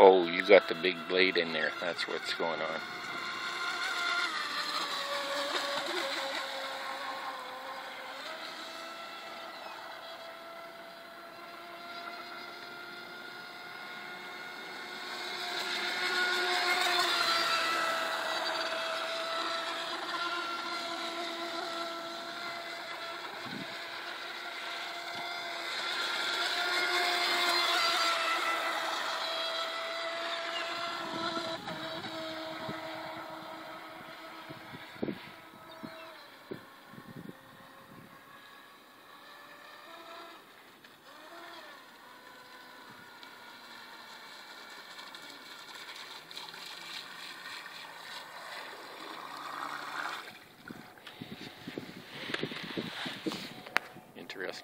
Oh, you got the big blade in there. That's what's going on.